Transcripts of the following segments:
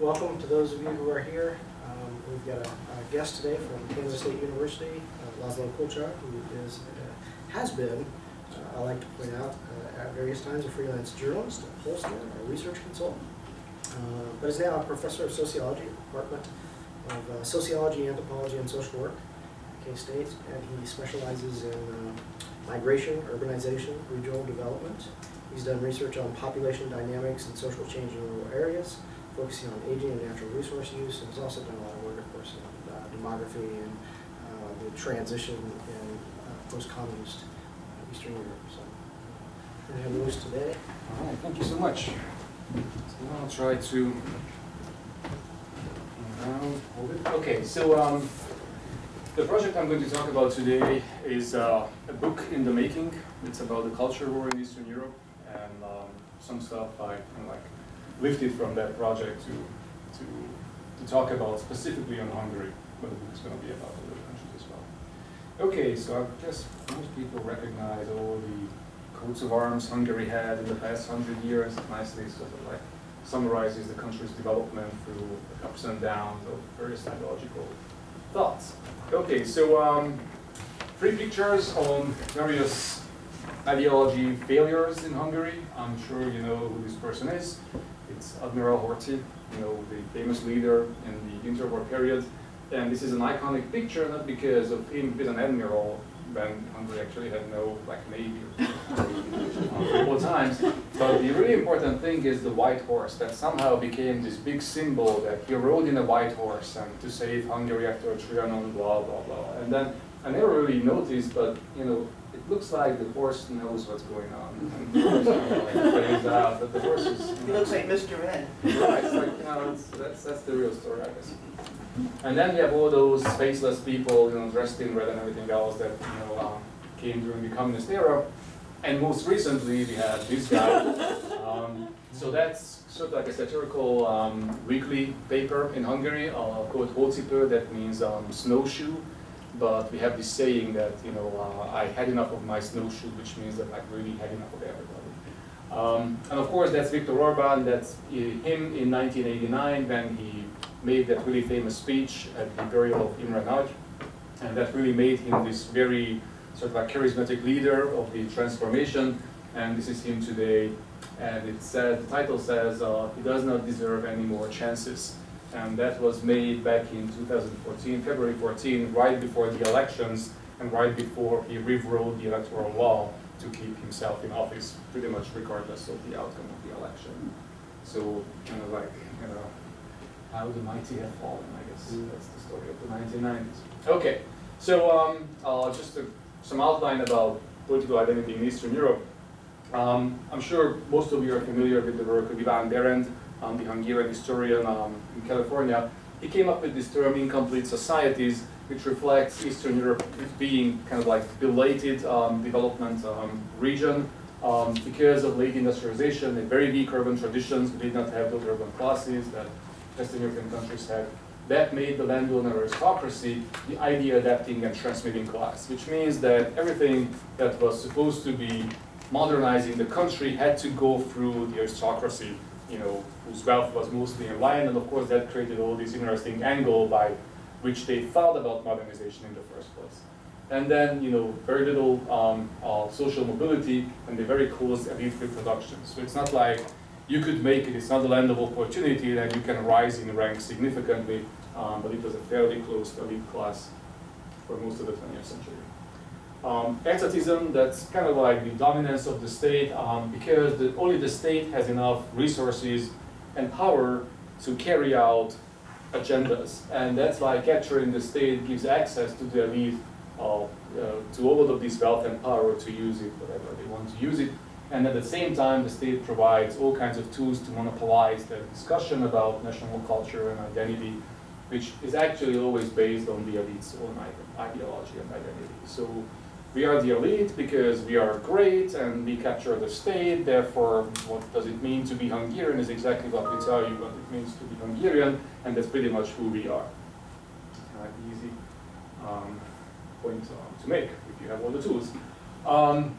welcome to those of you who are here. Um, We've got a a guest today from Kansas State University, uh, Laszlo Kulcsar, who is, uh, has been, uh, I like to point out, uh, at various times a freelance journalist, a pollster, a research consultant, uh, but is now a professor of sociology Department of uh, Sociology, Anthropology, and Social Work at K-State, and he specializes in uh, migration, urbanization, regional development. He's done research on population dynamics and social change in rural areas, focusing on aging and natural resource use, and has also done a lot of work, of course, in uh, demography and uh, the transition in uh, post-communist uh, Eastern Europe. So, we're going have Louis today. All right, thank you so much. So I'll try to. Okay, so um, the project I'm going to talk about today is uh, a book in the making. It's about the culture war in Eastern Europe and um, some stuff kind like lifted from that project to to to talk about specifically on Hungary, but the it's going to be about other countries as well. Okay, so I guess most people recognize all the coats of arms Hungary had in the past hundred years. Nicely sort of like summarizes the country's development through the ups and downs of various ideological thoughts. Okay, so um, three pictures on various ideology failures in Hungary. I'm sure you know who this person is. It's Admiral Horthy, you know, the famous leader in the interwar period. And this is an iconic picture, not because of him being an admiral, when Hungary actually had no like navy couple times. But the really important thing is the white horse that somehow became this big symbol that he rode in a white horse and to save Hungary after Trianon, blah blah blah. And then I never really noticed, but you know, it looks like the horse knows what's going on. And the horse, you know, like, finds out that the horse is. you He know, looks like Mr. Ed. Right, it's like, you know, it's, that's, that's the real story, I guess. And then we have all those faceless people, you know, dressed in red and everything else that, you know, um, came during the communist era. And most recently, we have this guy. Um, so that's sort of like a satirical um, weekly paper in Hungary uh, called Hócipő, that means um, snowshoe. But we have this saying that, you know, uh, I had enough of my snowshoe, which means that I really had enough of everybody. Um, and of course, that's Viktor Orban, that's uh, him in 1989 when he made that really famous speech at the burial of Imre Nagy. And that really made him this very sort of a charismatic leader of the transformation. And this is him today. And it said, the title says, uh, he does not deserve any more chances. And that was made back in 2014, February 14, right before the elections and right before he rewrote the electoral law to keep himself in office, pretty much regardless of the outcome of the election. So kind of like, you know, how the mighty have fallen, I guess. That's the story of the 1990s. Okay, so um, uh, just a, some outline about political identity in Eastern Europe. Um, I'm sure most of you are familiar with the work of Ivan Berend, um, the Hungarian historian um, in California. He came up with this term incomplete societies, which reflects Eastern Europe being kind of like belated um, development um, region um, because of late industrialization and very weak urban traditions. We did not have those urban classes that Western European countries had. That made the landowner aristocracy the idea adapting and transmitting class, which means that everything that was supposed to be modernizing the country had to go through the aristocracy, you know, whose wealth was mostly in land, and of course that created all this interesting angle by which they thought about modernization in the first place. And then, you know, very little um, uh, social mobility and the very close elite reproduction. So it's not like you could make it, it's not a land of opportunity that you can rise in rank significantly, um, but it was a fairly close elite class for most of the 20th century. Um, etatism, that's kind of like the dominance of the state um, because the, only the state has enough resources and power to carry out agendas. And that's why capturing the state gives access to the elite, uh, uh, to all of this wealth and power to use it, whatever they want to use it. And at the same time, the state provides all kinds of tools to monopolize the discussion about national culture and identity, which is actually always based on the elite's own ideology and identity. So we are the elite because we are great and we capture the state, therefore what does it mean to be Hungarian is exactly what we tell you what it means to be Hungarian, and that's pretty much who we are. Uh, easy um, point uh, to make if you have all the tools. Um,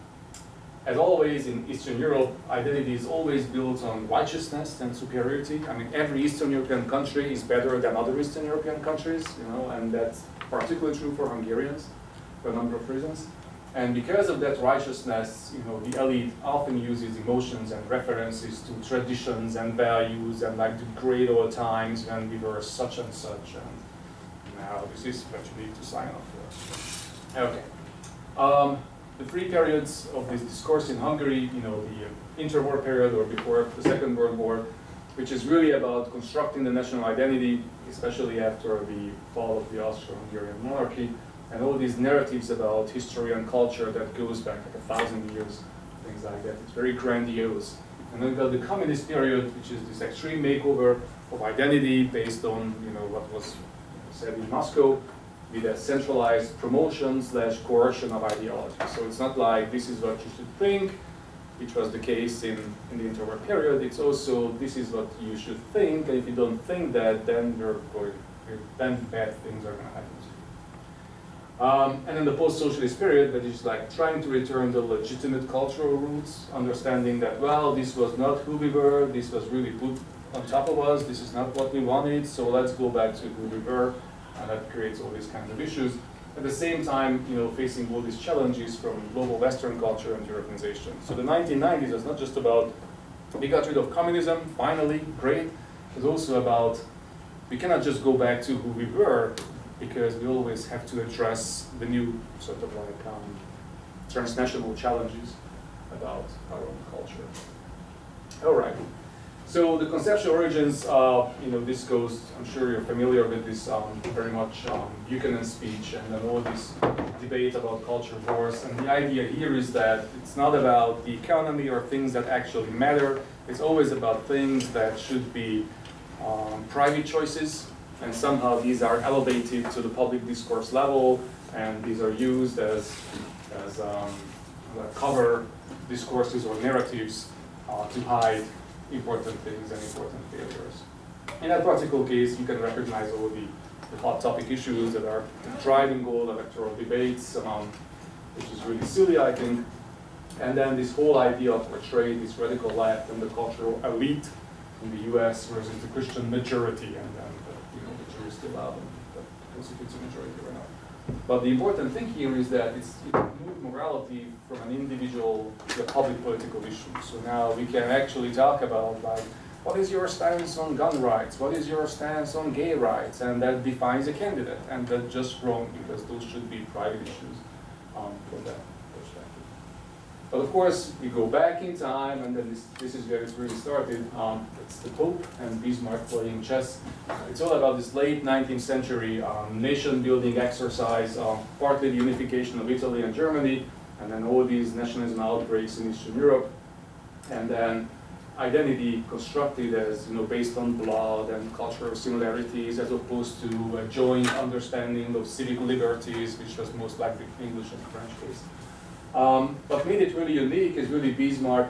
as always in Eastern Europe, identity is always built on righteousness and superiority. I mean, every Eastern European country is better than other Eastern European countries, you know, and that's particularly true for Hungarians for a number of reasons. And because of that righteousness, you know, the elite often uses emotions and references to traditions and values and like the great old times when we were such and such. And now this is what you need to sign up for. Okay. Um, the three periods of this discourse in Hungary, you know, the interwar period or before the Second World War, which is really about constructing the national identity, especially after the fall of the Austro-Hungarian monarchy, and all these narratives about history and culture that goes back like a thousand years, things like that. It's very grandiose. And then got the communist period, which is this extreme makeover of identity based on you know what was said in Moscow, with a centralized promotion slash coercion of ideology. So it's not like this is what you should think, which was the case in, in the interwar period. It's also this is what you should think, and if you don't think that, then you're going, then bad things are going to happen. Um, and in the post-socialist period, that is like trying to return the legitimate cultural roots, understanding that, well, this was not who we were, this was really put on top of us, this is not what we wanted, so let's go back to who we were, and that creates all these kinds of issues. At the same time, you know, facing all these challenges from global Western culture and Europeanization. So the 1990s is not just about we got rid of communism, finally, great. It's also about we cannot just go back to who we were, because we always have to address the new sort of like um, transnational challenges about our own culture. All right. So the conceptual origins, uh, you know, this goes, I'm sure you're familiar with this um, very much um, Buchanan speech and then all this debate about culture wars. And the idea here is that it's not about the economy or things that actually matter. It's always about things that should be um, private choices and somehow these are elevated to the public discourse level, and these are used as, as um, cover discourses or narratives uh, to hide important things and important failures. In that particular case, you can recognize all the, the hot topic issues that are driving all electoral debates, um, which is really silly, I think. And then this whole idea of portraying this radical left and the cultural elite in the US versus the Christian majority, and then but majority right now. But the important thing here is that it's, it moved morality from an individual to a public political issue. So now we can actually talk about like, what is your stance on gun rights? What is your stance on gay rights? And that defines a candidate. And that's just wrong because those should be private issues um, from that. But of course, we go back in time, and then this, this is where it really started. Um, it's the Pope and Bismarck playing chess. It's all about this late 19th century um, nation-building exercise, um, partly the unification of Italy and Germany, and then all these nationalism outbreaks in Eastern Europe, and then identity constructed as you know based on blood and cultural similarities, as opposed to a joint understanding of civic liberties, which was most likely English and French case. Um, what made it really unique is really Bismarck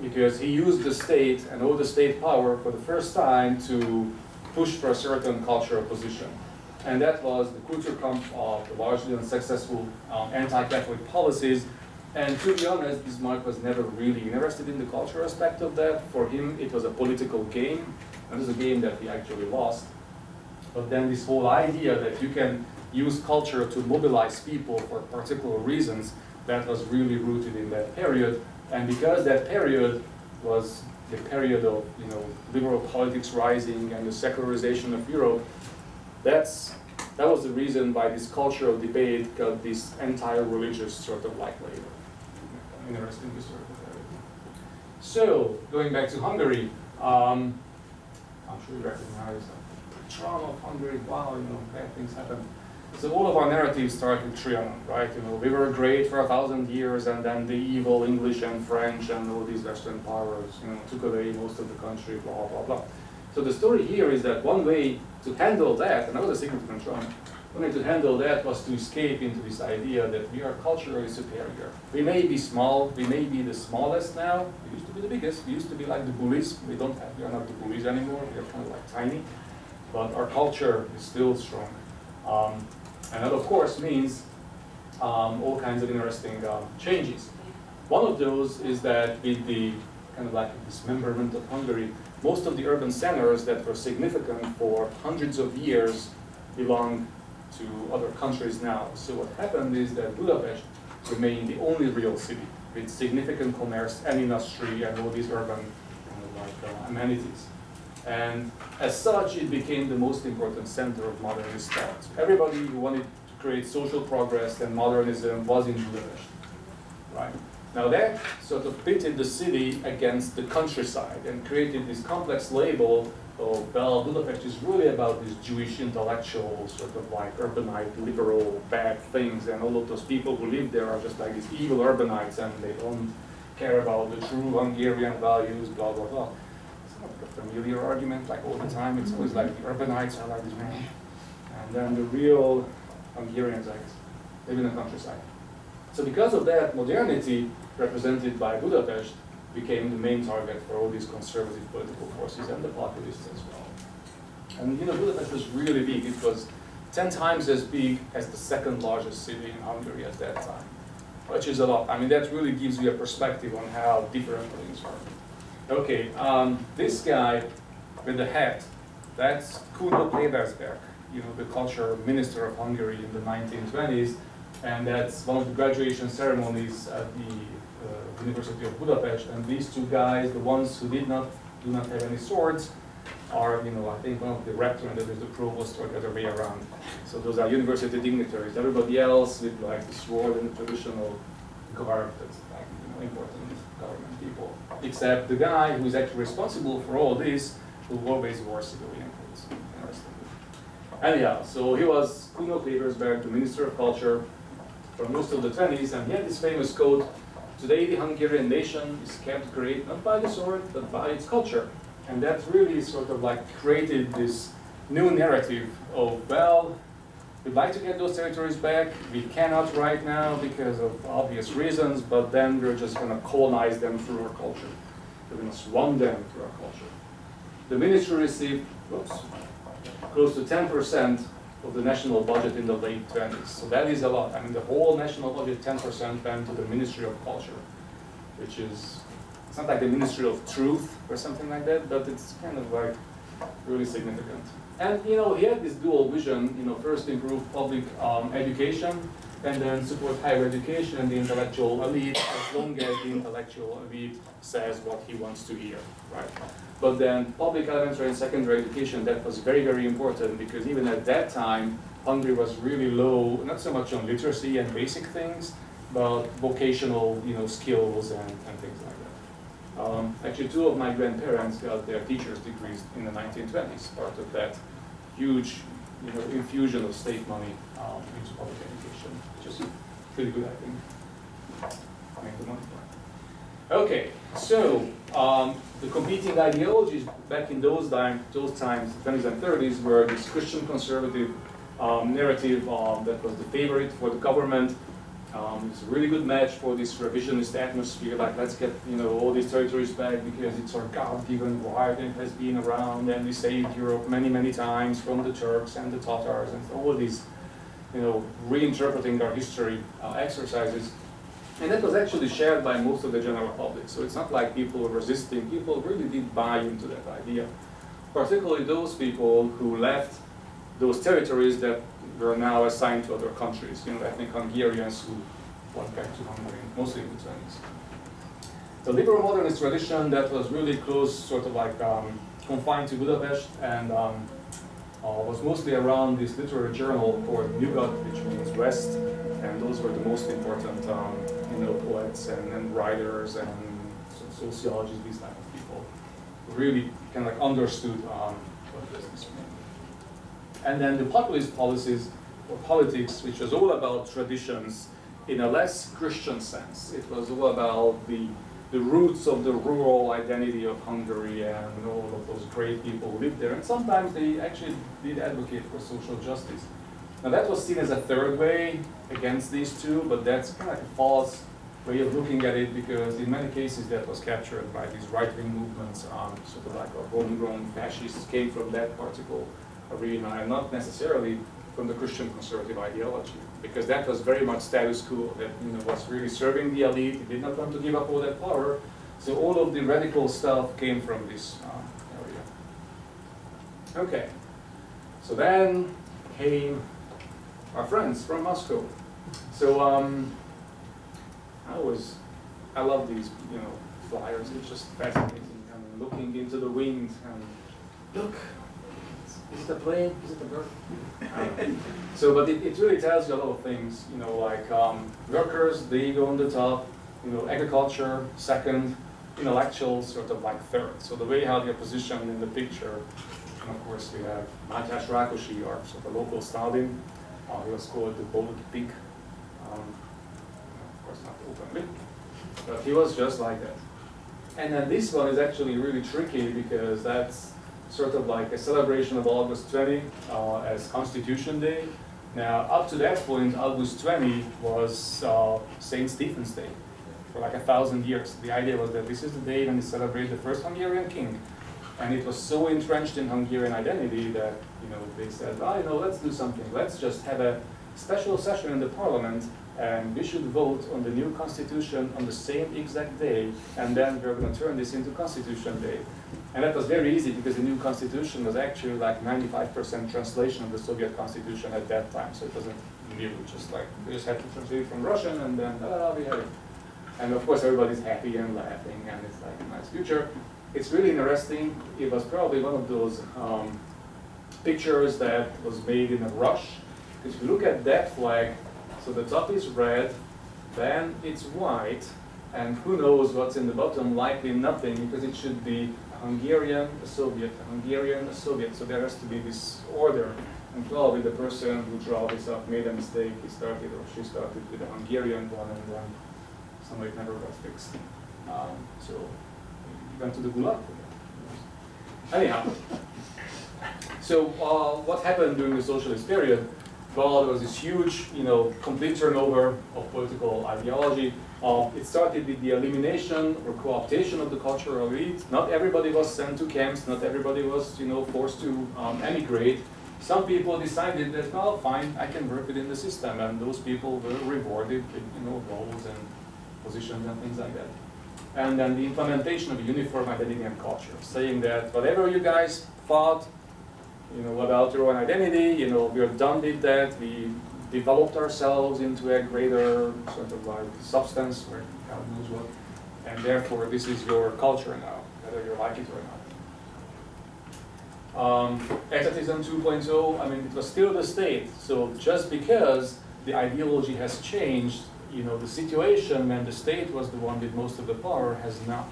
because he used the state and all the state power for the first time to push for a certain cultural position. And that was the Kulturkampf of the largely unsuccessful um, anti-Catholic policies. And to be honest, Bismarck was never really interested in the cultural aspect of that. For him, it was a political game, and it was a game that he actually lost. But then this whole idea that you can use culture to mobilize people for particular reasons that was really rooted in that period. And because that period was the period of you know liberal politics rising and the secularization of Europe, that's that was the reason why this cultural debate got this anti-religious sort of like label. Interesting historical period. So going back to Hungary, um, I'm sure you recognize the trauma of Hungary. Wow, you know, bad things happen. So all of our narratives start with Trianon, right? You know, we were great for a thousand years, and then the evil English and French and all these Western powers, you know, took away most of the country, blah blah blah. So the story here is that one way to handle that, and that was a significant trauma, one way to handle that was to escape into this idea that we are culturally superior. We may be small, we may be the smallest now. We used to be the biggest. We used to be like the bullies. We don't have, we are not the bullies anymore. We are kind of like tiny, but our culture is still strong. Um, and that, of course, means um, all kinds of interesting um, changes. One of those is that with the kind of like dismemberment of Hungary, most of the urban centers that were significant for hundreds of years belong to other countries now. So what happened is that Budapest remained the only real city with significant commerce and industry and all these urban like, uh, amenities. And as such, it became the most important center of modernist thought. Everybody who wanted to create social progress and modernism was in Budapest, right? Now that sort of pitted the city against the countryside and created this complex label of, well, Budapest is really about these Jewish intellectual, sort of like urbanite, liberal, bad things, and all of those people who live there are just like these evil urbanites and they don't care about the true Hungarian values, blah, blah, blah. Familiar argument, like all the time, it's always like the urbanites are like this. And then the real Hungarians, like, live in the countryside. So because of that, modernity, represented by Budapest, became the main target for all these conservative political forces and the populists as well. And you know, Budapest was really big. It was 10 times as big as the second largest city in Hungary at that time, which is a lot. I mean, that really gives you a perspective on how different things are. Okay, um, this guy with the hat, that's Kuno Klebelsberg, you know, the culture minister of Hungary in the 1920s, and that's one of the graduation ceremonies at the uh, University of Budapest. And these two guys, the ones who did not do not have any swords, are you know I think one of the rector and the the provost or the other way around. So those are university dignitaries. Everybody else with like the sword and the traditional garb that's like you know important government. Except the guy who is actually responsible for all this who always wore civilian clothes. Anyhow, so he was Kuno Klebelsberg, the Minister of Culture for most of the 20s, and he had this famous quote, Today the Hungarian nation is kept great not by the sword, but by its culture. And that really sort of like created this new narrative of, well, we'd like to get those territories back. We cannot right now because of obvious reasons, but then we're just going to colonize them through our culture. We're going to swarm them through our culture. The ministry received, whoops, close to 10% of the national budget in the late 20s. So that is a lot. I mean, the whole national budget, 10% went to the Ministry of Culture, which is, it's not like the Ministry of Truth or something like that, but it's kind of like really significant. And, you know, he had this dual vision, you know, first improve public um, education, and then support higher education and the intellectual elite as long as the intellectual elite says what he wants to hear, right? But then public elementary and secondary education, that was very, very important because even at that time, Hungary was really low, not so much on literacy and basic things, but vocational, you know, skills and, and things like that. Um, actually, two of my grandparents got their teacher's degrees in the 1920s, part of that huge you know, infusion of state money um, into public education, which is pretty good, I think. Make the money Okay, so um, the competing ideologies back in those, time, those times, 20s and 30s, were this Christian conservative um, narrative um, that was the favorite for the government. Um, it's a really good match for this revisionist atmosphere, like let's get you know all these territories back because it's our God-given right and has been around and we saved Europe many, many times from the Turks and the Tatars and all these you know, reinterpreting our history uh, exercises. And that was actually shared by most of the general public. So it's not like people were resisting. People really did buy into that idea. Particularly those people who left those territories that were now assigned to other countries. You know, ethnic Hungarians who went back to Hungary, mostly in the 20s. The liberal modernist tradition that was really close, sort of like um, confined to Budapest and um, uh, was mostly around this literary journal called Nyugat, which means West, and those were the most important um, you know, poets and, and writers and sociologists, these type of people, really kind of like understood um, what business meant. And then the populist policies or politics, which was all about traditions in a less Christian sense. It was all about the, the roots of the rural identity of Hungary and all of those great people who lived there. And sometimes they actually did advocate for social justice. Now that was seen as a third way against these two, but that's kind of like a false way of looking at it because in many cases that was captured by these right-wing movements, um, sort of like a homegrown fascists came from that particular arena and not necessarily from the Christian conservative ideology, because that was very much status quo, that you know, was really serving the elite, did not want to give up all that power, so all of the radical stuff came from this um, area. Okay, so then came our friends from Moscow. So um, I was, I love these, you know, flyers, it's just fascinating, looking into the wind and look, is it a plane? Is it a bird? so, but it, it really tells you a lot of things. You know, like um, workers, they go on the top. You know, agriculture second, intellectuals sort of like third. So the way how they're positioned in the picture. And of course, we have Mátyás Rákosi, our sort of local Stalin. Uh, he was called the bold pig. Um, of course, not openly, but he was just like that. And then this one is actually really tricky because that's sort of like a celebration of August 20 uh, as Constitution Day. Now, up to that point, August 20 was uh, St. Stephen's Day for like a thousand years. The idea was that this is the day when we celebrate the first Hungarian king. And it was so entrenched in Hungarian identity that, you know, they said, oh, you know, let's do something. Let's just have a special session in the parliament and we should vote on the new constitution on the same exact day, and then we're going to turn this into Constitution Day. And that was very easy because the new constitution was actually like 95% translation of the Soviet constitution at that time, so it wasn't new, just like we just had to translate it from Russian and then we had it. And of course everybody's happy and laughing and it's like a nice future. It's really interesting. It was probably one of those um, pictures that was made in a rush. If you look at that flag, so the top is red, then it's white, and who knows what's in the bottom, likely nothing, because it should be Hungarian, a Soviet, a Hungarian, a Soviet, so there has to be this order. And probably the person who drew this up made a mistake, he started or she started with the Hungarian one, and then somebody never got fixed. Um, so he went to the Gulag. Anyhow, so uh, what happened during the socialist period? well, there was this huge, you know, complete turnover of political ideology. Uh, it started with the elimination or co-optation of the cultural elite. Not everybody was sent to camps. Not everybody was, you know, forced to um, emigrate. Some people decided that, well, fine, I can work within the system, and those people were rewarded with, you know, roles and positions and things like that. And then the implementation of a uniform identity and culture, saying that whatever you guys thought, you know, about your own identity, you know, we're done with that, we developed ourselves into a greater sort of like substance, or God knows what, and therefore this is your culture now, whether you like it or not. Um, etatism 2.0, I mean, it was still the state, so just because the ideology has changed, you know, the situation when the state was the one with most of the power has not.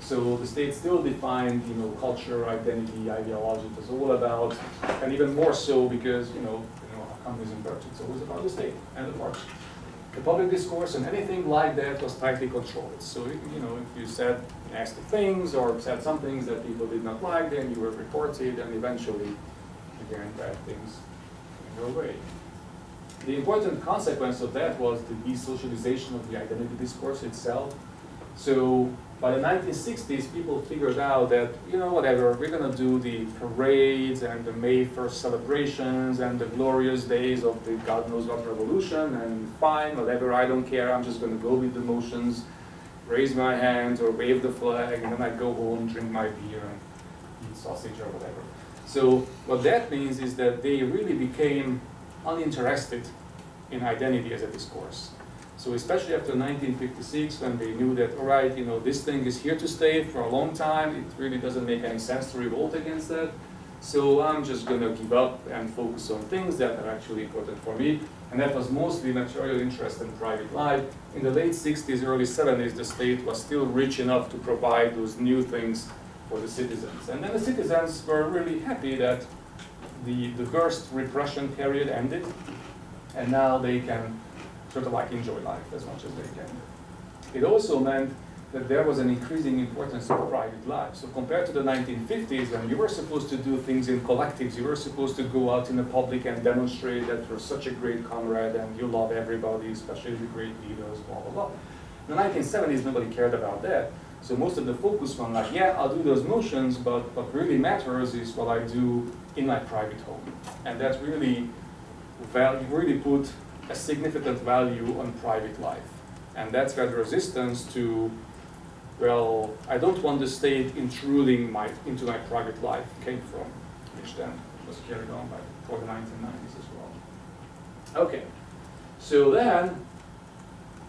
So the state still defined, you know, culture, identity, ideology. It was all about, and even more so because, you know, communism works. It's always about the state and the party. The public discourse and anything like that was tightly controlled. So, you know, if you said nasty things or said some things that people did not like, then you were reported, and eventually, again, bad things go away. The important consequence of that was the desocialization of the identity discourse itself. So by the 1960s, people figured out that, you know, whatever, we're going to do the parades and the May 1st celebrations and the glorious days of the God knows what revolution, and fine, whatever, I don't care, I'm just going to go with the motions, raise my hands or wave the flag, and then I go home, drink my beer, and eat sausage or whatever. So what that means is that they really became uninterested in identity as a discourse. So especially after 1956, when they knew that, all right, you know, this thing is here to stay for a long time, it really doesn't make any sense to revolt against that. So I'm just going to give up and focus on things that are actually important for me. And that was mostly material interest and private life. In the late 60s, early 70s, the state was still rich enough to provide those new things for the citizens. And then the citizens were really happy that the, the worst repression period ended, and now they can sort of like enjoy life as much as they can. It also meant that there was an increasing importance of private life. So compared to the 1950s, when you were supposed to do things in collectives, you were supposed to go out in the public and demonstrate that you're such a great comrade and you love everybody, especially the great leaders, blah, blah, blah. In the 1970s, nobody cared about that. So most of the focus was like, yeah, I'll do those motions, but what really matters is what I do in my private home. And that really value, really put a significant value on private life. And that's where the resistance to, well, I don't want the state intruding my, into my private life came from, which then was carried on by for the 1990s as well. Okay, so then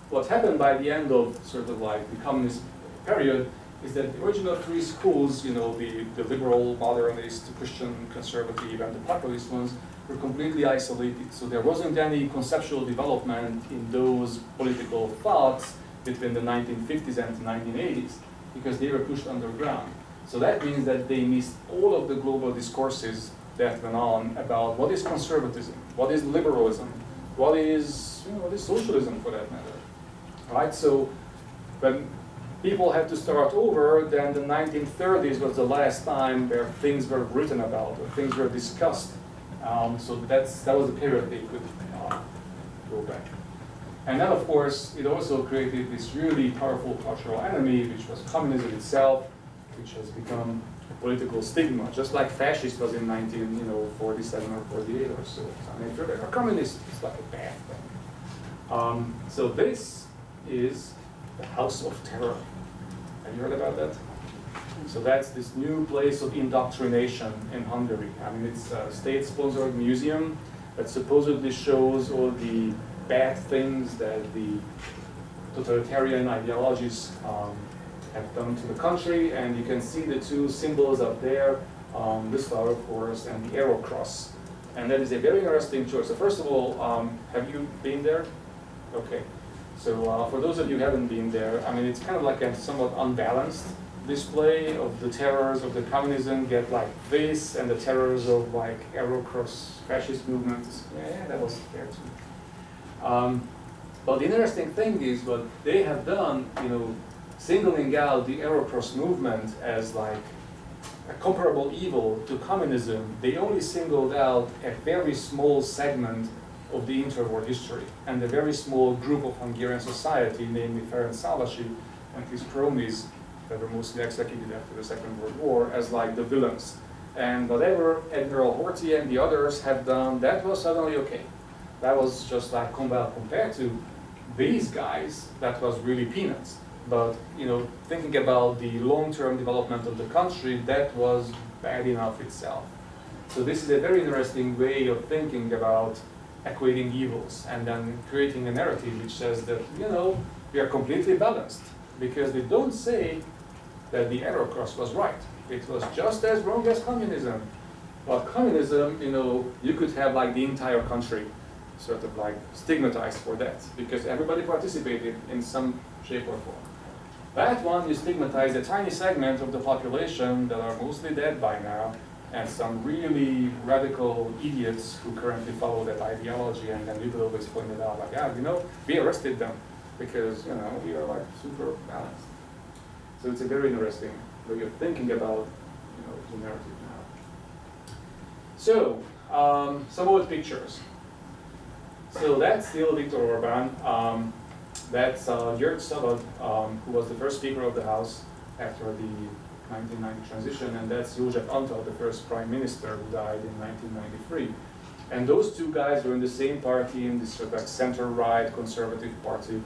what happened by the end of sort of like the communist period is that the original three schools, you know, the, the liberal, modernist, Christian, conservative, and the populist ones, were completely isolated. So there wasn't any conceptual development in those political thoughts between the 1950s and the 1980s because they were pushed underground. So that means that they missed all of the global discourses that went on about what is conservatism, what is liberalism, what is, you know, what is socialism for that matter. Right? So when people had to start over, then the 1930s was the last time where things were written about or things were discussed. Um, so that's, that was the period they could uh, go back. And then, of course, it also created this really powerful cultural enemy, which was communism itself, which has become a political stigma, just like fascist was in 1947 or 48 or so. I mean, if you're a communist, it's like a bad thing. Um, so this is the House of Terror. Have you heard about that? So that's this new place of indoctrination in Hungary. I mean, it's a state-sponsored museum that supposedly shows all the bad things that the totalitarian ideologies um, have done to the country. And you can see the two symbols up there, um, the star, of course, and the arrow cross. And that is a very interesting choice. So first of all, um, have you been there? Okay. So uh, for those of you who haven't been there, I mean, it's kind of like a somewhat unbalanced display of the terrors of the communism get like this, and the terrors of like arrow cross fascist movements. Yeah, that was there too. Um, but the interesting thing is what they have done, you know, singling out the arrow cross movement as like a comparable evil to communism, they only singled out a very small segment of the interwar history and a very small group of Hungarian society, namely Ferenc Szálasi and his cronies that were mostly executed after the Second World War as like the villains. And whatever Admiral Horthy and the others had done, that was suddenly okay. That was just like compared to these guys, that was really peanuts. But you know, thinking about the long-term development of the country, that was bad enough itself. So this is a very interesting way of thinking about equating evils and then creating a narrative which says that, you know, we are completely balanced because they don't say that the arrow cross was right. It was just as wrong as communism. But communism, you know, you could have like the entire country sort of like stigmatized for that because everybody participated in some shape or form. That one, you stigmatize a tiny segment of the population that are mostly dead by now and some really radical idiots who currently follow that ideology and then people always pointed out like, yeah, you know, we arrested them because, you know, we are like super balanced. So it's a very interesting way of thinking about, you know, the narrative now. So, um, some old pictures. So that's still Viktor Orban. Um, that's uh, Szabad, um, who was the first Speaker of the House after the 1990 transition, and that's József Antall, the first Prime Minister who died in 1993. And those two guys were in the same party, in this sort of like center-right conservative party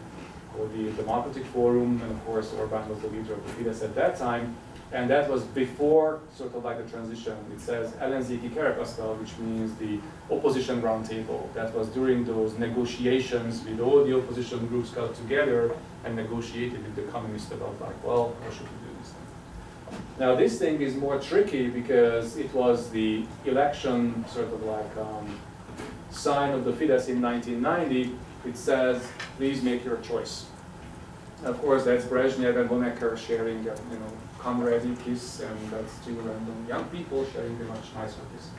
called the Democratic Forum, and of course Orban was the leader of the Fidesz at that time. And that was before sort of like the transition. It says Ellenzéki Kerekasztal, which means the opposition roundtable. That was during those negotiations with all the opposition groups got together and negotiated with the communists about like, well, how should we do this thing? Now this thing is more tricky because it was the election sort of like um, sign of the Fidesz in 1990. It says, please make your choice. Of course, that's Brezhnev and Honecker sharing, you know, camaraderie kiss, and that's two random young people sharing a much nicer kiss.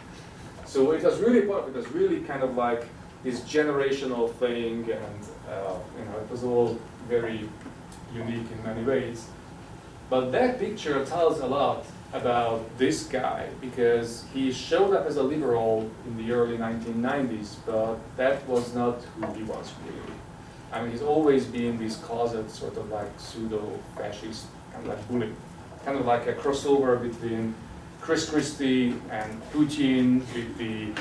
So it was really, it was really kind of like this generational thing, and uh, you know, it was all very unique in many ways. But that picture tells a lot about this guy because he showed up as a liberal in the early 1990s, but that was not who he was really. I mean, he's always been this closet sort of like pseudo-fascist, kind of like bully, kind of like a crossover between Chris Christie and Putin with the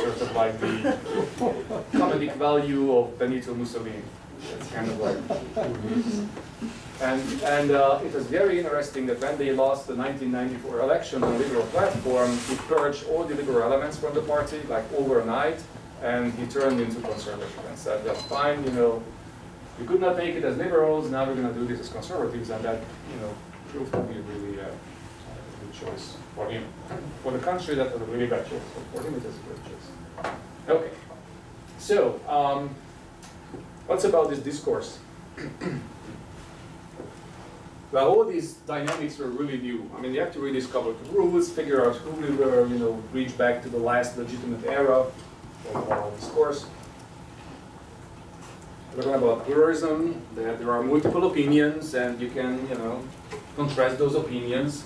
sort of like the comedic value of Benito Mussolini. It's kind of like. And, and uh, it was very interesting that when they lost the 1994 election on the Liberal platform, he purged all the liberal elements from the party, like overnight, and he turned into conservative and said, that's fine, you know, we could not make it as liberals, now we're going to do this as conservatives, and that, you know, proved to be a really uh, a good choice for him. For the country, that was a really bad choice, but for him, it was a good choice. Okay, so, um, what's about this discourse? well, all these dynamics were really new. I mean, you have to rediscover the rules, figure out who we were, you know, reach back to the last legitimate era of our discourse. We're talking about pluralism, that there are multiple opinions, and you can, you know, contrast those opinions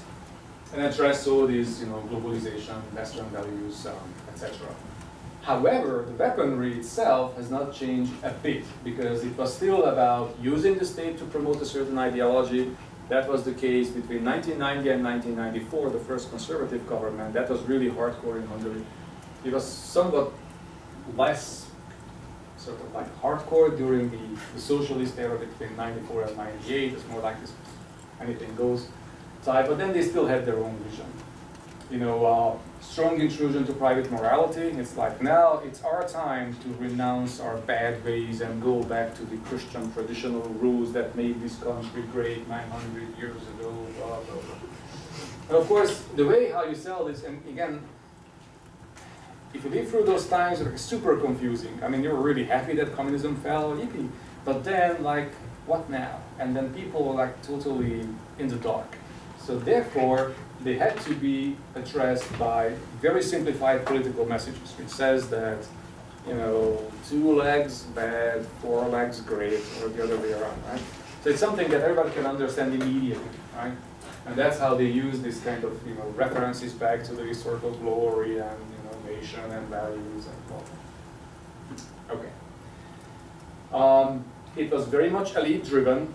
and address all these, you know, globalization, Western values, um, etc. However, the weaponry itself has not changed a bit because it was still about using the state to promote a certain ideology. That was the case between 1990 and 1994, the first conservative government. That was really hardcore in Hungary. It was somewhat less sort of like hardcore during the, the socialist era between 94 and 98. It's more like this anything goes type, but then they still had their own vision. You know, uh, strong intrusion to private morality. It's like now it's our time to renounce our bad ways and go back to the Christian traditional rules that made this country great 900 years ago, blah, blah, blah. And of course, the way how you sell this, and again, if you live through those times, it's super confusing. I mean, you're really happy that communism fell, yippee. But then, like, what now? And then people were like totally in the dark. So therefore, they had to be addressed by very simplified political messages, which says that, you know, two legs bad, four legs great, or the other way around, right? So it's something that everybody can understand immediately, right? And that's how they use this kind of, you know, references back to the historical glory and, you know, nation and values and all. Okay. Um, it was very much elite driven.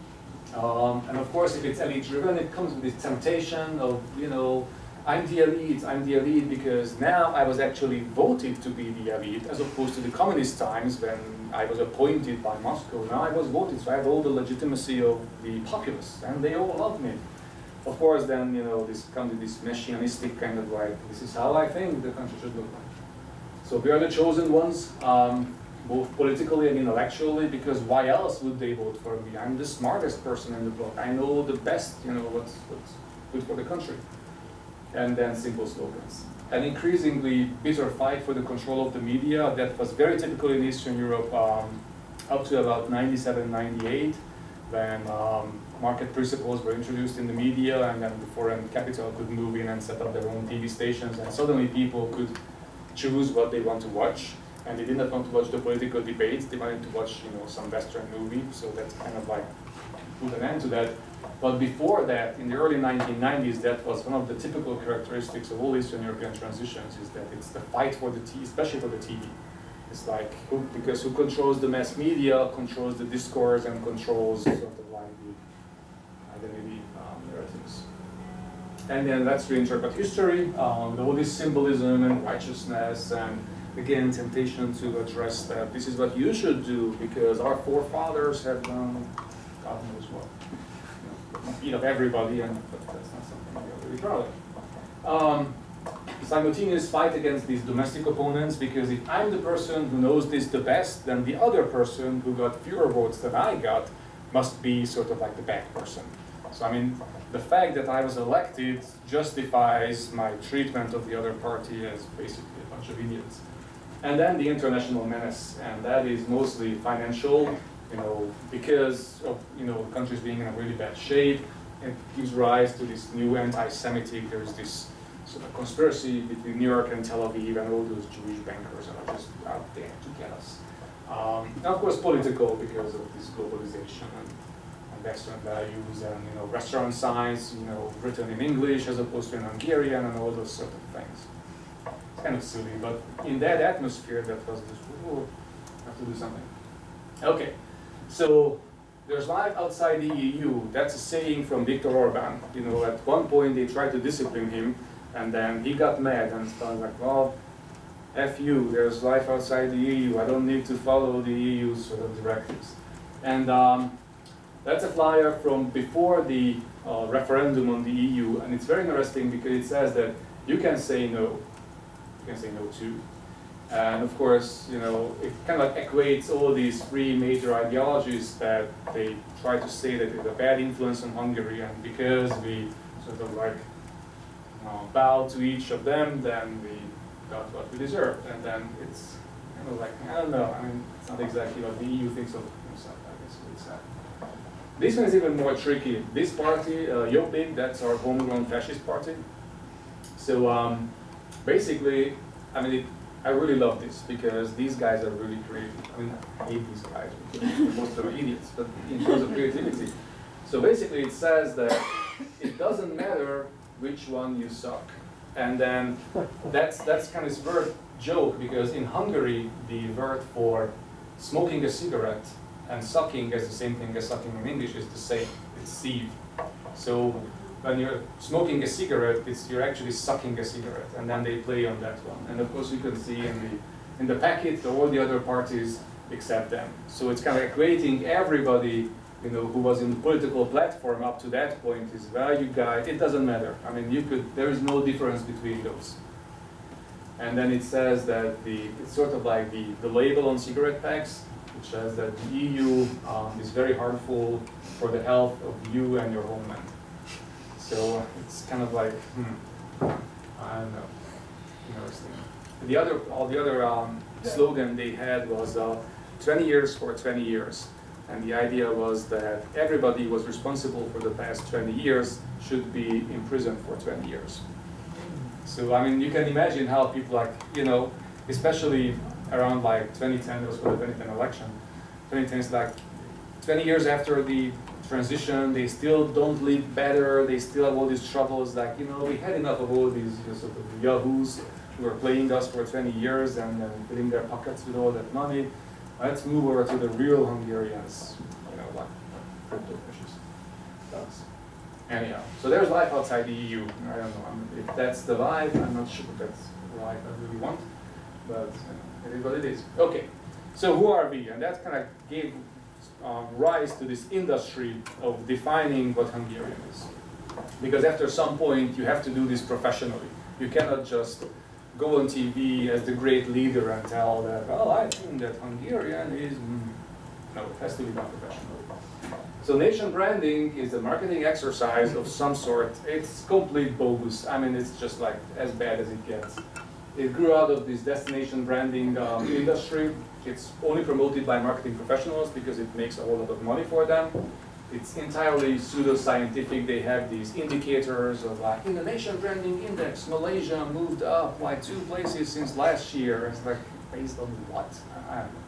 Um, and of course, if it's elite driven, it comes with this temptation of, you know, I'm the elite, I'm the elite because now I was actually voted to be the elite as opposed to the communist times when I was appointed by Moscow. Now I was voted, so I have all the legitimacy of the populace and they all love me. Of course, then, you know, this kind of this messianistic kind of like, this is how I think the country should look like. So we are the chosen ones, um, both politically and intellectually, because why else would they vote for me? I'm the smartest person in the block. I know the best, you know, what's, what's good for the country. And then simple slogans. An increasingly bitter fight for the control of the media that was very typical in Eastern Europe um, up to about 97, 98, when um, market principles were introduced in the media and then the foreign capital could move in and set up their own TV stations and suddenly people could choose what they want to watch. And they did not want to watch the political debates, they wanted to watch you know, some Western movie, so that's kind of like put an end to that. But before that, in the early 1990s, that was one of the typical characteristics of all Eastern European transitions, is that it's the fight for the TV, especially for the TV. It's like, who, because who controls the mass media, controls the discourse, and controls sort of like the identity um, narratives. And then let's reinterpret history, um, all this symbolism and righteousness and again temptation to address that this is what you should do because our forefathers have done God knows what. You know, everybody and that's not something we're really proud of. Um, simultaneous fight against these domestic opponents because if I'm the person who knows this the best, then the other person who got fewer votes than I got must be sort of like the bad person. So I mean, the fact that I was elected justifies my treatment of the other party as basically a bunch of idiots. And then the international menace, and that is mostly financial, you know, because of, you know, countries being in a really bad shape, it gives rise to this new anti-Semitic, there's this sort of conspiracy between New York and Tel Aviv and all those Jewish bankers are just out there to get us. Um, and of course political because of this globalization and Western values and you know restaurant signs, you know, written in English as opposed to in Hungarian and all those sort of things. Kind of silly, but in that atmosphere, that was just, oh, have to do something. Okay, so there's life outside the EU. That's a saying from Viktor Orban. You know, at one point they tried to discipline him And then he got mad and started like, well, F you, there's life outside the EU, I don't need to follow the EU sort of directives. And um, that's a flyer from before the uh, referendum on the EU, and it's very interesting because it says that you can say no, you can say no to. And of course, you know, it kind of like equates all these three major ideologies that they try to say that it's a bad influence on Hungary, and because we sort of like uh, bow to each of them, then we got what we deserved. And then it's kind of like, I don't know, I mean, it's not exactly what the EU thinks of themselves, I guess it's sad. This one is even more tricky. This party, uh, Jobbik, that's our homegrown fascist party. So um, basically, I mean, it, I really love this because these guys are really creative. I mean, I hate these guys most of them are idiots, but in terms of creativity. So basically, it says that it doesn't matter which one you suck. And then that's, that's kind of word joke because in Hungary, the word for smoking a cigarette and sucking is the same thing as sucking in English, is the same. It's szív. So when you're smoking a cigarette, it's, you're actually sucking a cigarette, and then they play on that one. And of course, you can see in the in the packet all the other parties except them. So it's kind of equating everybody, you know, who was in the political platform up to that point is value guide. It doesn't matter. I mean, you could. There is no difference between those. And then it says that the it's sort of like the the label on cigarette packs, which says that the EU um, is very harmful for the health of you and your homeland. So it's kind of like, hmm, I don't know, interesting. The other, all the other um, slogan they had was uh, 20 years for 20 years. And the idea was that everybody was responsible for the past 20 years should be in prison for 20 years. So, I mean, you can imagine how people like, you know, especially around like 2010, it was for the 2010 election. 2010 is like 20 years after the transition, they still don't live better, they still have all these troubles, like, you know, we had enough of all these you know, sort of yahoos who were playing us for 20 years and uh, filling their pockets with all that money. Let's move over to the real Hungarians, you know, like crypto fishes does. Anyhow, so there's life outside the EU. I don't know I'm, if that's the vibe, I'm not sure if that's the life I really want, but you know, it is what it is. Okay, so who are we? And that kind of gave um, rise to this industry of defining what Hungarian is. Because after some point, you have to do this professionally. You cannot just go on TV as the great leader and tell that, well, I think that Hungarian is, mm. no, it has to be done professionally. So nation branding is a marketing exercise of some sort. It's complete bogus. I mean, it's just like as bad as it gets. It grew out of this destination branding um, industry it's only promoted by marketing professionals because it makes a whole lot of money for them. It's entirely pseudo-scientific. They have these indicators of like, in the nation branding index, Malaysia moved up like two places since last year. It's like, based on what? I don't know.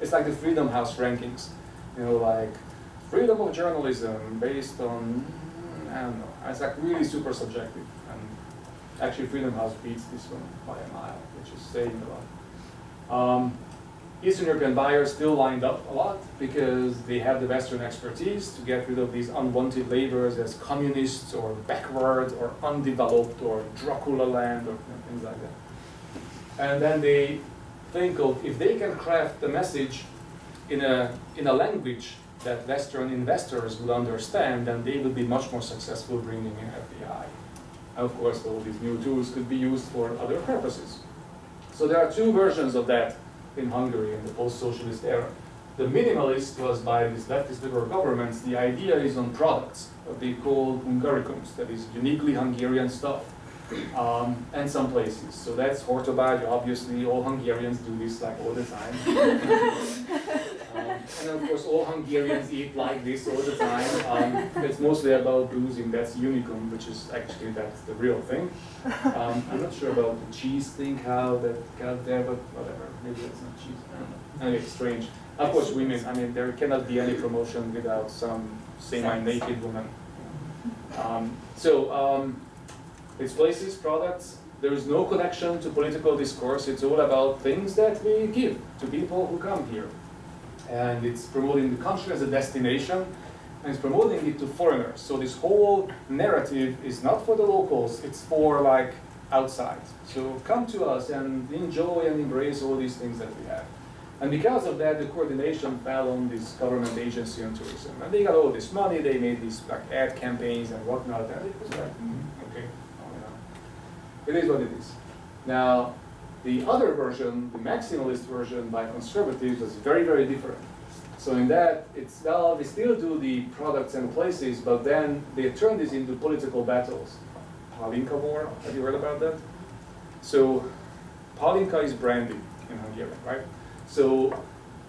It's like the Freedom House rankings. You know, like, freedom of journalism based on, I don't know. It's like really super subjective. And actually Freedom House beats this one by a mile, which is saying a lot. Um, Eastern European buyers still lined up a lot because they have the Western expertise to get rid of these unwanted laborers as communists or backward or undeveloped or Dracula land or things like that. And then they think of if they can craft the message in a, in a language that Western investors would understand, then they would be much more successful bringing in FDI. And of course, all these new tools could be used for other purposes. So there are two versions of that in Hungary in the post-socialist era. The minimalist was by these leftist liberal governments, the idea is on products, what they call Hungaricums, that is uniquely Hungarian stuff, um, and some places. So that's Hortobágy, obviously all Hungarians do this like all the time. and of course all Hungarians eat like this all the time. Um, it's mostly about boozing, that's Unicum, which is actually that's the real thing. Um, I'm not sure about the cheese thing, how that got there, but whatever, maybe that's not cheese, I don't know. Anyway, strange. Of course women, I mean there cannot be any promotion without some semi-naked woman. Um, so, um, it's places, products. There is no connection to political discourse. It's all about things that we give to people who come here. And it's promoting the country as a destination, and it's promoting it to foreigners. So this whole narrative is not for the locals, it's for like outside. So come to us and enjoy and embrace all these things that we have. And because of that, the coordination fell on this government agency on tourism. And they got all this money, they made these like ad campaigns and whatnot, and it was like, mm, okay, oh, know. it is what it is. Now, the other version, the maximalist version by conservatives was very, very different. So in that, it's, well, we still do the products and places, but then they turn this into political battles. Palinka War, have you heard about that? So Palinka is brandy in Hungarian, right? So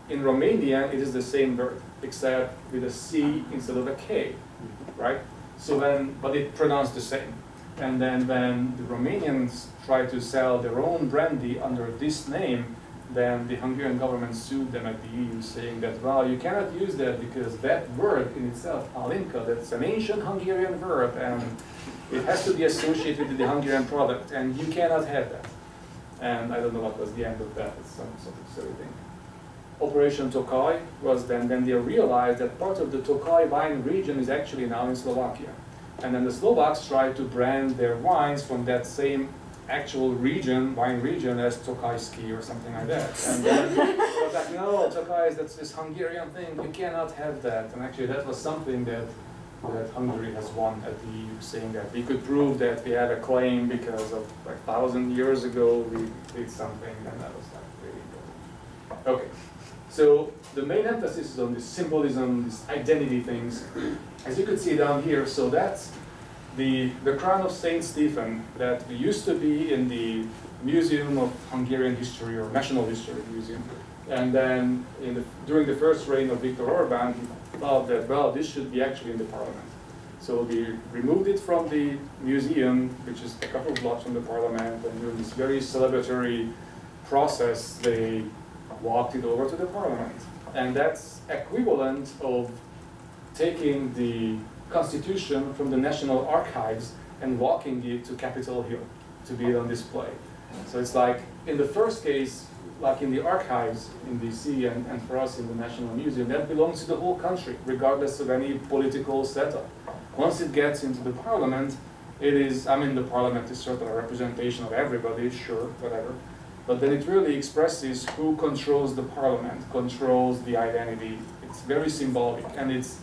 in Romanian, it is the same word, except with a C instead of a K, right? So when, but it pronounced the same. And then when the Romanians try to sell their own brandy under this name, then the Hungarian government sued them at the EU saying that, well, you cannot use that because that word in itself, Palinka, that's an ancient Hungarian verb and it has to be associated with the Hungarian product and you cannot have that. And I don't know what was the end of that, it's some sort of silly thing. Operation Tokaj was then, then they realized that part of the Tokaj wine region is actually now in Slovakia. And then the Slovaks tried to brand their wines from that same actual region, wine region, as Tokajski or something like that. And then it was like, no, Tokaj, that's this Hungarian thing, you cannot have that. And actually that was something that, that Hungary has won at the EU, saying that we could prove that we had a claim because of like thousand years ago we did something, and that was like really good. Okay, so the main emphasis is on this symbolism, this identity things. As you can see down here, so that's the, the crown of Saint Stephen that used to be in the Museum of Hungarian History or National History Museum. And then the, during the first reign of Viktor Orban, he thought that, well, this should be actually in the parliament. So they removed it from the museum, which is a couple of blocks from the parliament, and during this very celebratory process, they walked it over to the parliament. And that's equivalent of taking the constitution from the National Archives and walking it to Capitol Hill to be on display. So it's like, in the first case, like in the archives in DC and, and for us in the National Museum, that belongs to the whole country, regardless of any political setup. Once it gets into the parliament, it is, I mean, the parliament is sort of a representation of everybody, sure, whatever. But then it really expresses who controls the parliament, controls the identity. It's very symbolic, and it's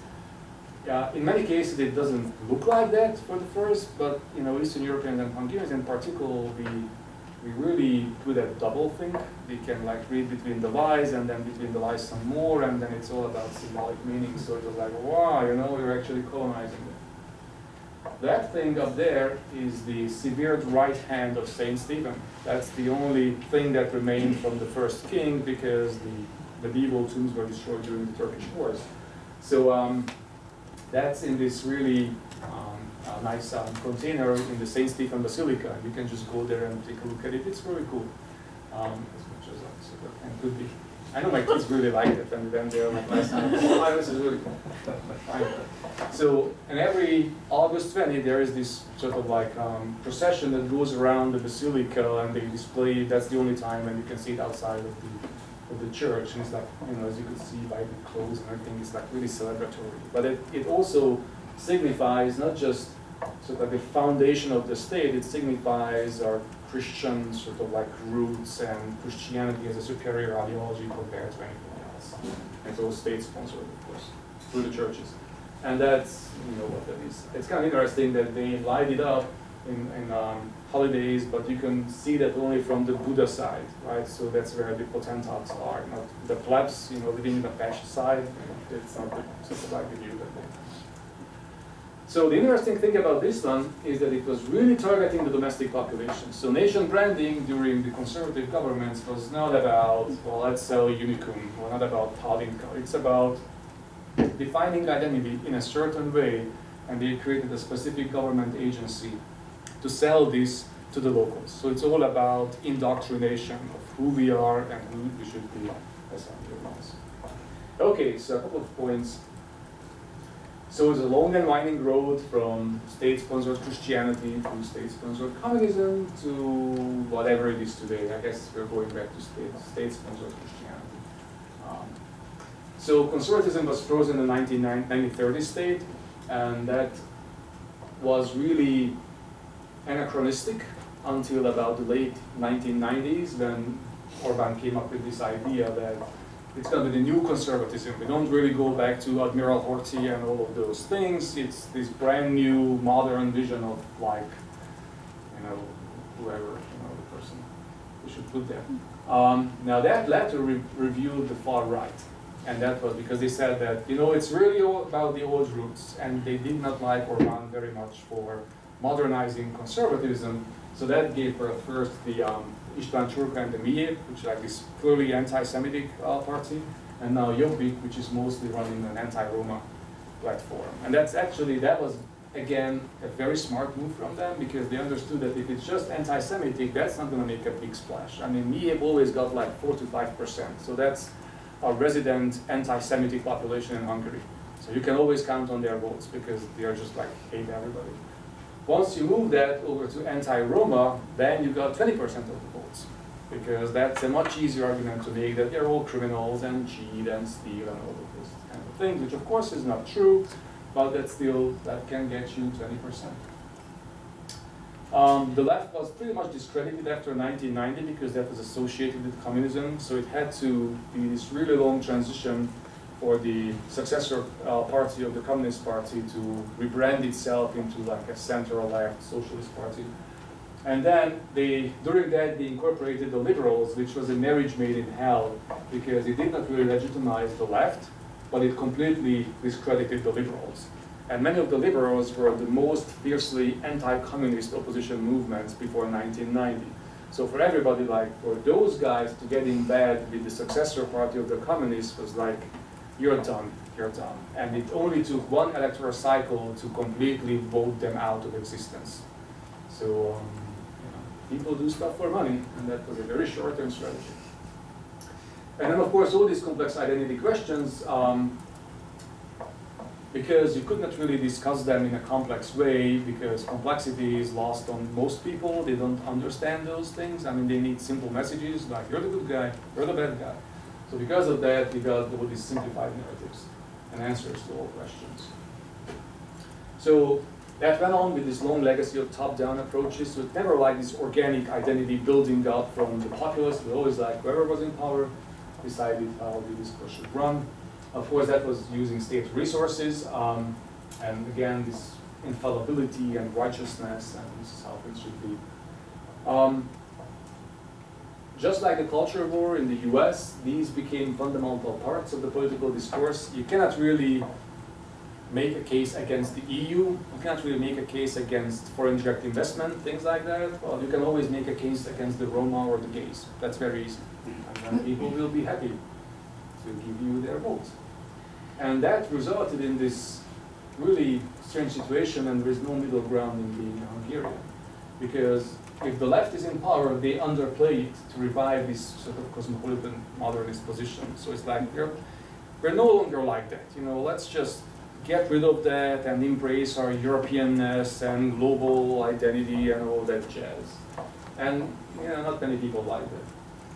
uh, in many cases, it doesn't look like that for the first, but you know, Eastern Europeans and Hungarians in particular, we we really do that double thing. We can like read between the lines and then between the lines some more, and then it's all about symbolic meaning. So it was like, wow, you know, we're actually colonizing it. That thing up there is the severed right hand of Saint Stephen. That's the only thing that remained from the first king because the medieval tombs were destroyed during the Turkish wars. So um, that's in this really um, uh, nice um, container in the St. Stephen Basilica. You can just go there and take a look at it. It's very cool. Um, as much as I and could be. I know my kids really like it, and then they're like, last night, oh, this is really cool. So, and every August 20, there is this sort of like um, procession that goes around the basilica, and they display. That's the only time when you can see it outside of the of the church, and it's like, you know, as you could see by the clothes and everything, it's like really celebratory. But it, it also signifies not just sort of like the foundation of the state, it signifies our Christian sort of like roots and Christianity as a superior ideology compared to anything else. And so all state-sponsored, of course, through the churches. And that's, you know, what that is. It's kind of interesting that they light it up in, in um, holidays, but you can see that only from the Buda side, right? So that's where the potentates are, not the plebs, you know, living in the Pest side. It's not the, like the that they so the interesting thing about this one is that it was really targeting the domestic population. So nation branding during the conservative governments was not about, well, let's sell Unicum, or not about Palinka. It's about defining identity in a certain way, and they created a specific government agency to sell this to the locals. So it's all about indoctrination of who we are and who we should be as Hungarians. Okay, so a couple of points. So it's a long and winding road from state-sponsored Christianity to state-sponsored communism to whatever it is today. I guess we're going back to state-sponsored Christianity. Um, so conservatism was frozen in the 1930s state, and that was really anachronistic until about the late 1990s when Orban came up with this idea that it's going to be the new conservatism. We don't really go back to Admiral Horthy and all of those things. It's this brand new modern vision of like, you know, whoever, you know, the person we should put there. Um, now that letter re reviewed the far right. And that was because they said that, you know, it's really all about the old roots. And they did not like Orban very much for modernizing conservatism. So that gave birth first the um, István Csurka and the MIÉP, which is like this clearly anti-Semitic uh, party, and now Jobbik, which is mostly running an anti-Roma platform. And that's actually, that was, again, a very smart move from them, because they understood that if it's just anti-Semitic, that's not going to make a big splash. I mean, MIÉP always got like 4 to 5%, so that's a resident anti-Semitic population in Hungary. So you can always count on their votes, because they are just like, hate everybody. Once you move that over to anti-Roma, then you got 20% of the votes. Because that's a much easier argument to make that they're all criminals and cheat and steal and all of this kind of things, which of course is not true, but that still, that can get you 20%. Um, the left was pretty much discredited after 1990 because that was associated with communism, so it had to be this really long transition for the successor uh, party of the Communist Party to rebrand itself into like a center-left socialist party. And then they, during that, they incorporated the liberals, which was a marriage made in hell, because it did not really legitimize the left, but it completely discredited the liberals. And many of the liberals were the most fiercely anti-communist opposition movements before 1990. So for everybody, like for those guys to get in bed with the successor party of the communists was like you're done, you're done. And it only took one electoral cycle to completely vote them out of existence. So um, people do stuff for money, and that was a very short-term strategy. And then, of course, all these complex identity questions, um, because you could not really discuss them in a complex way, because complexity is lost on most people. They don't understand those things. I mean, they need simple messages like, you're the good guy, you're the bad guy. So because of that, we got all these simplified narratives and answers to all questions. So that went on with this long legacy of top-down approaches. So it's never like this organic identity building up from the populace. We always like whoever was in power decided how the discourse should run. Of course, that was using state resources. Um, and again, this infallibility and righteousness, and this is how things should be. Um, just like the culture war in the US, these became fundamental parts of the political discourse. You cannot really make a case against the EU. You cannot really make a case against foreign direct investment, things like that. Well, you can always make a case against the Roma or the gays. That's very easy. And then people will be happy to give you their votes. And that resulted in this really strange situation and there is no middle ground in being Hungarian. Because if the left is in power, they underplay it to revive this sort of cosmopolitan modernist position. So it's like we're, we're no longer like that. You know, let's just get rid of that and embrace our Europeanness and global identity and all that jazz. And you know, not many people like that.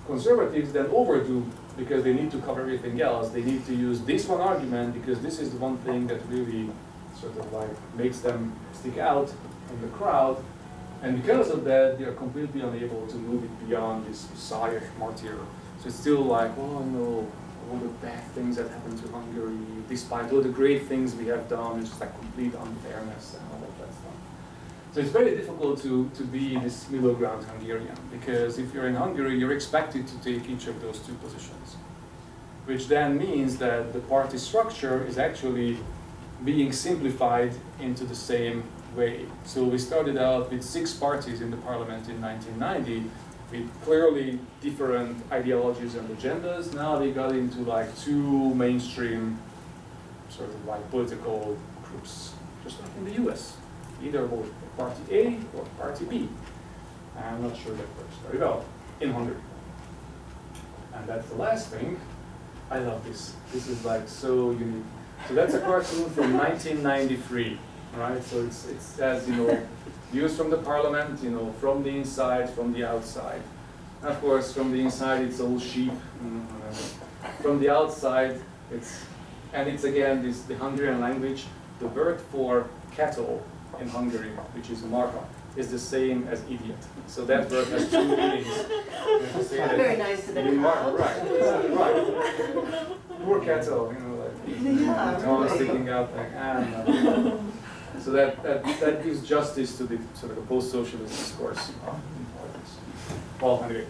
Conservatives then overdo because they need to cover everything else. They need to use this one argument because this is the one thing that really sort of like makes them stick out in the crowd and because of that, they are completely unable to move it beyond this messiah martyr. So it's still like, oh no, all the bad things that happened to Hungary, despite all the great things we have done, it's just like complete unfairness and all of that stuff. So it's very difficult to, to be this middle ground Hungarian, because if you're in Hungary, you're expected to take each of those two positions. Which then means that the party structure is actually being simplified into the same way. So we started out with six parties in the parliament in 1990 with clearly different ideologies and agendas. Now they got into like two mainstream sort of like political groups, just like in the US. Either party A or party B. I'm not sure that works very well in Hungary. And that's the last thing. I love this. This is like so unique. So that's a cartoon from 1993 right? So it's, it says, you know, views from the parliament, you know, from the inside, from the outside. And of course, from the inside, it's all sheep. From the outside, it's, and it's again, this, the Hungarian language, the word for cattle in Hungary, which is marha. is the same as idiot. So that word has two meanings. You have to say that Very nice to the right, right. Poor cattle, you know, Yeah, tongue really. sticking out like ah. So that, that that gives justice to the sort of post-socialist discourse. Well, thank you.